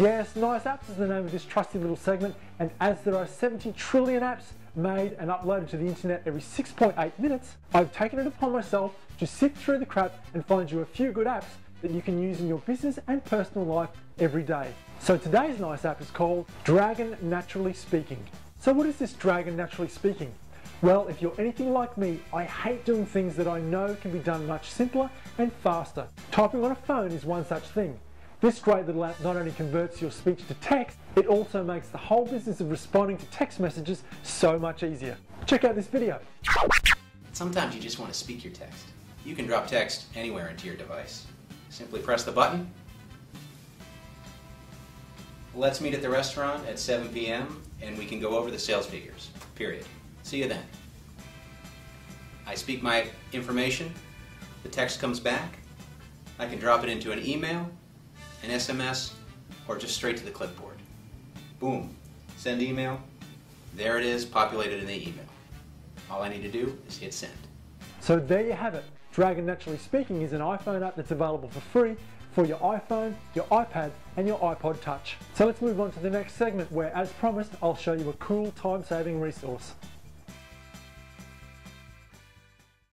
Yes, Nice Apps is the name of this trusty little segment, and as there are 70 trillion apps made and uploaded to the internet every 6.8 minutes, I've taken it upon myself to sift through the crap and find you a few good apps that you can use in your business and personal life every day. So today's Nice app is called Dragon Naturally Speaking. So what is this Dragon Naturally Speaking? Well, if you're anything like me, I hate doing things that I know can be done much simpler and faster. Typing on a phone is one such thing. This great little app not only converts your speech to text, it also makes the whole business of responding to text messages so much easier. Check out this video. Sometimes you just want to speak your text. You can drop text anywhere into your device. Simply press the button. Let's meet at the restaurant at 7 p.m. and we can go over the sales figures. Period. See you then. I speak my information, the text comes back, I can drop it into an email, an SMS, or just straight to the clipboard. Boom. Send email. There it is, populated in the email. All I need to do is hit send. So there you have it. Dragon Naturally Speaking is an iPhone app that's available for free for your iPhone, your iPad, and your iPod Touch. So let's move on to the next segment where, as promised, I'll show you a cool time-saving resource.